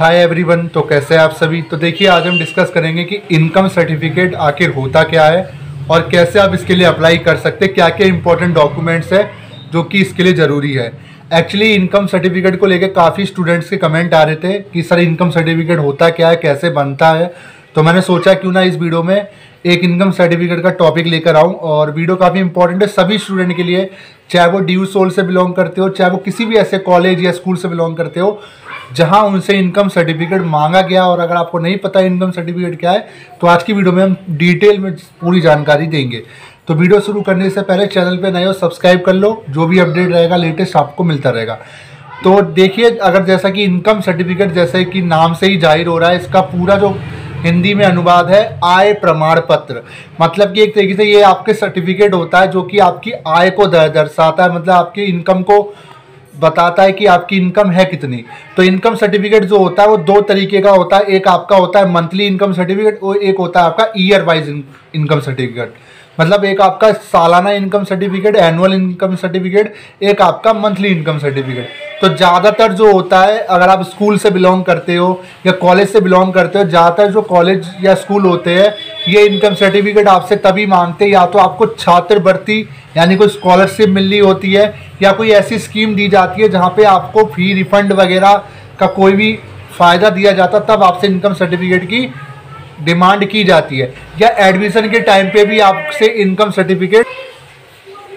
Hi everyone तो कैसे हैं आप सभी? तो देखिए, आज हम डिस्कस करेंगे कि इनकम सर्टिफिकेट आखिर होता क्या है और कैसे आप इसके लिए अप्लाई कर सकते हैं क्या क्या इंपॉर्टेंट डॉक्यूमेंट्स है जो कि इसके लिए ज़रूरी है। एक्चुअली इनकम सर्टिफिकेट को लेकर काफ़ी स्टूडेंट्स के कमेंट आ रहे थे कि, सर इनकम सर्टिफिकेट होता क्या है? कैसे बनता है? तो मैंने सोचा, क्यों ना इस वीडियो में एक इनकम सर्टिफिकेट का टॉपिक लेकर आऊँ? और वीडियो काफ़ी इंपॉर्टेंट है सभी स्टूडेंट के लिए चाहे वो डी सोल से बिलोंग करते हो, चाहे वो किसी भी ऐसे कॉलेज या स्कूल से बिलोंग करते हो, जहाँ उनसे इनकम सर्टिफिकेट मांगा गया और अगर आपको नहीं पता इनकम सर्टिफिकेट क्या है तो आज की वीडियो में हम डिटेल में पूरी जानकारी देंगे। तो वीडियो शुरू करने से पहले चैनल पे नए हो सब्सक्राइब कर लो, जो भी अपडेट रहेगा लेटेस्ट आपको मिलता रहेगा। तो देखिए, अगर जैसा कि इनकम सर्टिफिकेट जैसे कि नाम से ही ज़ाहिर हो रहा है, इसका पूरा जो हिंदी में अनुवाद है, आय प्रमाण पत्र। मतलब कि एक तरीके से ये आपके सर्टिफिकेट होता है जो कि आपकी आय को दर्शाता है मतलब आपकी इनकम को बताता है कि आपकी इनकम है कितनी। तो इनकम सर्टिफिकेट जो होता है, वो दो तरीके का होता है। एक आपका होता है मंथली इनकम सर्टिफिकेट और एक होता है आपका ईयर वाइज इनकम सर्टिफिकेट मतलब एक आपका सालाना income certificate annual income certificate एक आपका मंथली इनकम सर्टिफिकेट तो ज़्यादातर जो होता है, अगर आप स्कूल से बिलोंग करते हो या कॉलेज से बिलोंग करते हो, ज़्यादातर जो कॉलेज या स्कूल होते हैं, ये इनकम सर्टिफिकेट आपसे तभी मांगते हैं, या तो आपको छात्र भर्ती यानी कोई स्कॉलरशिप मिलनी होती है, या कोई ऐसी स्कीम दी जाती है जहाँ पर आपको फ़ी रिफंड वगैरह का कोई भी फ़ायदा दिया जाता, तब आपसे इनकम सर्टिफिकेट की डिमांड की जाती है। या एडमिशन के टाइम पे भी आपसे इनकम सर्टिफिकेट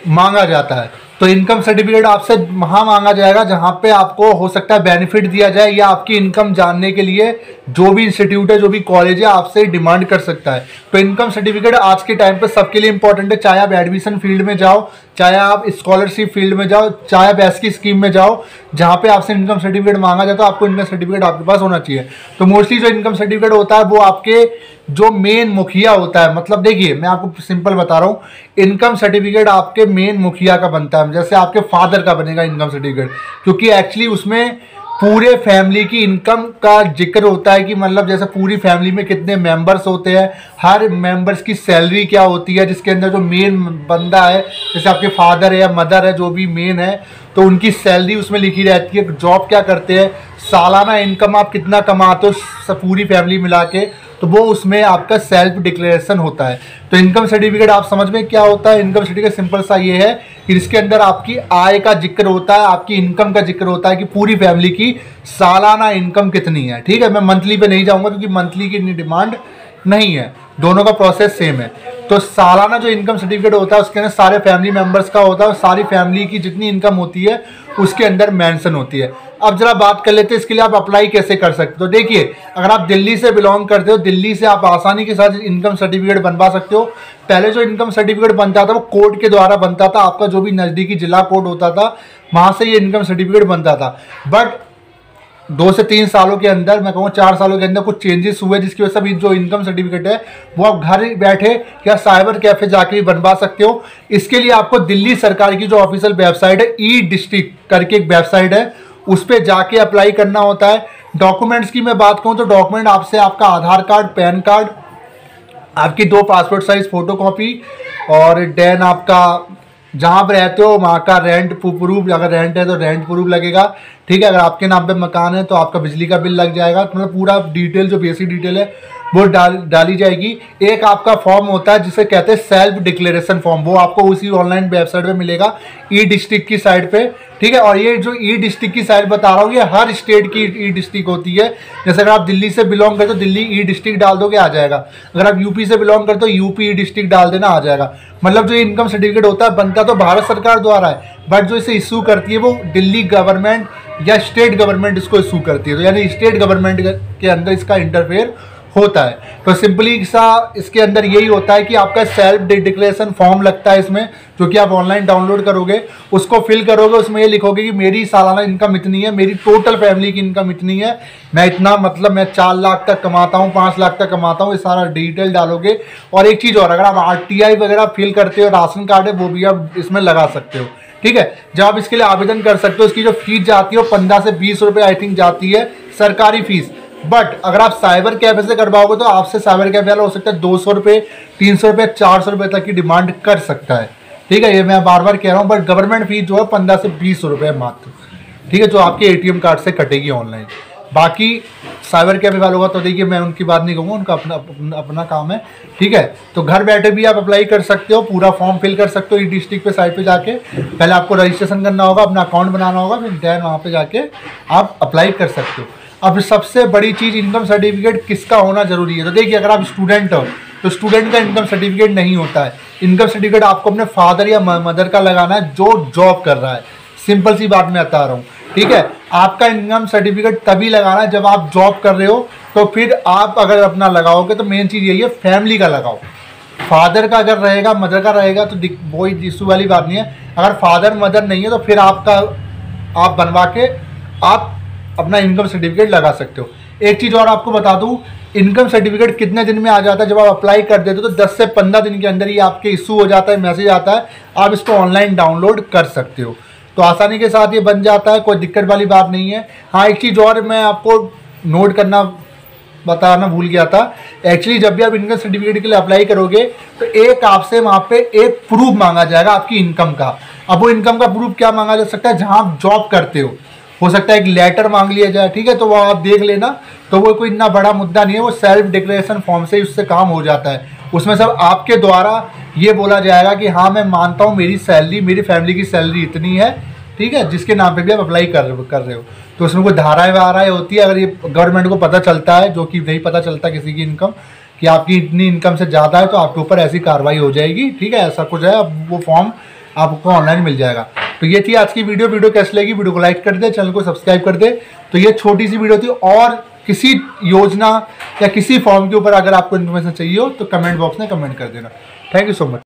मांगा जाता है। तो इनकम सर्टिफिकेट आपसे वहाँ मांगा जाएगा जहाँ पे आपको हो सकता है बेनिफिट दिया जाए या आपकी इनकम जानने के लिए जो भी इंस्टीट्यूट है, जो भी कॉलेज है, आपसे डिमांड कर सकता है। तो इनकम सर्टिफिकेट आज के टाइम पर सबके लिए इंपॉर्टेंट है। चाहे आप एडमिशन फ़ील्ड में जाओ, चाहे आप स्कॉलरशिप फ़ील्ड में जाओ, चाहे आप एस की स्कीम में जाओ, जहाँ पे आपसे इनकम सर्टिफिकेट मांगा जाए तो आपको इनकम सर्टिफिकेट आपके पास होना चाहिए। तो मोस्टली जो इनकम सर्टिफिकेट होता है, वो आपके जो मेन मुखिया होता है मतलब देखिए, मैं आपको सिंपल बता रहा हूँ इनकम सर्टिफिकेट आपके मेन मुखिया का बनता है। जैसे आपके फादर का बनेगा इनकम सर्टिफिकेट क्योंकि एक्चुअली उसमें पूरे फैमिली की इनकम का ज़िक्र होता है कि मतलब जैसे पूरी फैमिली में कितने मेंबर्स होते हैं, हर मेंबर्स की सैलरी क्या होती है, जिसके अंदर जो मेन बंदा है, जैसे आपके फादर है या मदर है, जो भी मेन है तो उनकी सैलरी उसमें लिखी रहती है। जॉब क्या करते हैं? सालाना इनकम आप कितना कमाते हो पूरी फैमिली मिला के तो वो उसमें आपका सेल्फ डिक्लेरेशन होता है। तो इनकम सर्टिफिकेट आप समझ में क्या होता है? इनकम सर्टिफिकेट सिंपल सा ये है कि इसके अंदर आपकी आय का ज़िक्र होता है, आपकी इनकम का ज़िक्र होता है कि पूरी फैमिली की सालाना इनकम कितनी है। ठीक है, मैं मंथली पे नहीं जाऊँगा क्योंकि मंथली की इतनी डिमांड नहीं है। दोनों का प्रोसेस सेम है। तो सालाना जो इनकम सर्टिफिकेट होता है, उसके अंदर सारे फैमिली मेंबर्स का होता है सारी फैमिली की जितनी इनकम होती है, उसके अंदर मेंशन होती है। अब जरा बात कर लेते हैं, इसके लिए आप अप्लाई कैसे कर सकते हो? तो देखिए, अगर आप दिल्ली से बिलोंग करते हो, दिल्ली से आप आसानी के साथ इनकम सर्टिफिकेट बनवा सकते हो। पहले जो इनकम सर्टिफिकेट बनता था, वो कोर्ट के द्वारा बनता था। आपका जो भी नज़दीकी जिला कोर्ट होता था, वहाँ से ये इनकम सर्टिफिकेट बनता था। बट दो से तीन सालों के अंदर, मैं कहूँ चार सालों के अंदर कुछ चेंजेस हुए जिसकी वजह से जो इनकम सर्टिफिकेट है, वो आप घर बैठे या साइबर कैफ़े जाके भी बनवा सकते हो। इसके लिए आपको दिल्ली सरकार की जो ऑफिशियल वेबसाइट है ई डिस्ट्रिक्ट करके एक वेबसाइट है, उस पर जाके अप्लाई करना होता है। डॉक्यूमेंट्स की मैं बात करूँ तो डॉक्यूमेंट आपसे आपका आधार कार्ड, पैन कार्ड, आपकी दो पासपोर्ट साइज़ फ़ोटो और देन आपका जहाँ पर रहते हो, वहाँ का रेंट प्रूफ अगर रेंट है तो रेंट प्रूफ लगेगा। ठीक है, अगर आपके नाम पे मकान है तो आपका बिजली का बिल लग जाएगा। तो मतलब पूरा डिटेल जो बेसिक डिटेल है, वो डाल, डाली जाएगी। एक आपका फॉर्म होता है, जिसे कहते हैं सेल्फ डिक्लेरेशन फॉर्म वो आपको उसी ऑनलाइन वेबसाइट पे मिलेगा ई डिस्ट्रिक्ट की साइड पे। ठीक है, और ये जो ई डिस्ट्रिक्ट की साइड बता रहा हूँ, ये हर स्टेट की ई डिस्ट्रिक्ट होती है। जैसे अगर आप दिल्ली से बिलोंग करते हो, दिल्ली ई डिस्ट्रिक्ट डाल दोगे, आ जाएगा। अगर आप यूपी से बिलोंग करते हो यूपी ई डिस्ट्रिक्ट डाल देना, आ जाएगा। मतलब जो इनकम सर्टिफिकेट होता है, बनता तो भारत सरकार द्वारा है बट जो इसे इशू करती है वो दिल्ली गवर्नमेंट या स्टेट गवर्नमेंट इसको इशू करती है। तो यानी स्टेट गवर्नमेंट के अंदर इसका इंटरफेयर होता है। तो सिंपली सा इसके अंदर यही होता है कि आपका सेल्फ डिक्लेरेशन फॉर्म लगता है इसमें, जो कि आप ऑनलाइन डाउनलोड करोगे, उसको फिल करोगे, उसमें ये लिखोगे कि मेरी सालाना इनकम इतनी है, मेरी टोटल फैमिली की इनकम इतनी है, मैं इतना मतलब मैं चार लाख तक कमाता हूँ, पाँच लाख तक कमाता हूँ, ये सारा डिटेल डालोगे। और एक चीज़ और, अगर आप आरटीआई वगैरह फिल करते हो, राशन कार्ड है, वो भी आप इसमें लगा सकते हो। ठीक है? जब आप इसके लिए आवेदन कर सकते हो, इसकी जो फ़ीस जाती है वो पंद्रह से बीस रुपये आई थिंक जाती है सरकारी फ़ीस बट अगर आप साइबर कैफ़े से करवाओगे तो आपसे साइबर कैफ़े वाला हो सकता है दो सौ रुपये तीन सौ रुपये चार सौ रुपये तक की डिमांड कर सकता है। ठीक है? ये मैं बार बार कह रहा हूँ बट गवर्नमेंट फ़ीस जो है पंद्रह से बीस रुपये मात्र। ठीक है? जो आपके एटीएम कार्ड से कटेगी ऑनलाइन बाकी साइबर कैफ़े वालों का तो देखिए मैं उनकी बात नहीं कहूँगा उनका अपना अपना, अपना काम है ठीक है? तो घर बैठे भी आप अप्लाई कर सकते हो पूरा फॉर्म फिल कर सकते हो ई डिस्ट्रिक्ट पे साइट पे जाके। पहले आपको रजिस्ट्रेशन करना होगा अपना अकाउंट बनाना होगा फिर दैन वहाँ पे जाके आप अप्लाई कर सकते हो। अब सबसे बड़ी चीज़ इनकम सर्टिफिकेट किसका होना ज़रूरी है? तो देखिए अगर आप स्टूडेंट हो तो स्टूडेंट का इनकम सर्टिफिकेट नहीं होता है। इनकम सर्टिफिकेट आपको अपने फादर या मदर का लगाना है जो जॉब कर रहा है। सिंपल सी बात मैं बता रहा हूँ। ठीक है? आपका इनकम सर्टिफिकेट तभी लगाना जब आप जॉब कर रहे हो तो फिर आप अगर अपना लगाओगे तो मेन चीज़ यही है फैमिली का लगाओ। फादर का अगर रहेगा मदर का रहेगा तो वही इशू वाली बात नहीं है। अगर फादर मदर नहीं है तो फिर आपका, आप बनवा के आप अपना इनकम सर्टिफिकेट लगा सकते हो। एक चीज़ और आपको बता दूँ इनकम सर्टिफिकेट कितने दिन में आ जाता है? जब आप अप्लाई कर देते हो तो 10 से 15 दिन के अंदर ही आपके इशू हो जाता है मैसेज आता है। आप इसको ऑनलाइन डाउनलोड कर सकते हो। तो आसानी के साथ ये बन जाता है, कोई दिक्कत वाली बात नहीं है। हाँ एक चीज़ और मैं आपको नोट करना, बताना भूल गया था। एक्चुअली जब भी आप इनकम सर्टिफिकेट के लिए अप्लाई करोगे तो एक आपसे वहाँ पे एक प्रूफ मांगा जाएगा आपकी इनकम का। अब वो इनकम का प्रूफ क्या मांगा जा सकता है? जहाँ आप जॉब करते हो। हो सकता है एक लेटर मांग लिया जाए, ठीक है? तो वो आप देख लेना। तो वो कोई इतना बड़ा मुद्दा नहीं है, वो सेल्फ डिक्लेरेशन फॉर्म से ही उससे काम हो जाता है। उसमें सब आपके द्वारा ये बोला जाएगा कि हाँ मैं मानता हूँ मेरी सैलरी मेरी फैमिली की सैलरी इतनी है, ठीक है, जिसके नाम पे भी आप अप्लाई कर कर रहे हो। तो उसमें कोई धाराएँ वाराएँ होती है, अगर ये गवर्नमेंट को पता चलता है, जो कि नहीं पता चलता किसी की इनकम कि आपकी इतनी इनकम से ज़्यादा है तो आपके ऊपर ऐसी कार्रवाई हो जाएगी, ठीक है, ऐसा कुछ है, अब वो फॉर्म आपको ऑनलाइन मिल जाएगा। तो ये थी आज की वीडियो वीडियो कैसे लगी वीडियो को लाइक कर दे चैनल को सब्सक्राइब कर दे। तो ये छोटी सी वीडियो थी और किसी योजना या किसी फॉर्म के ऊपर अगर आपको इन्फॉर्मेशन चाहिए हो तो कमेंट बॉक्स में कमेंट कर देना। Thank you so much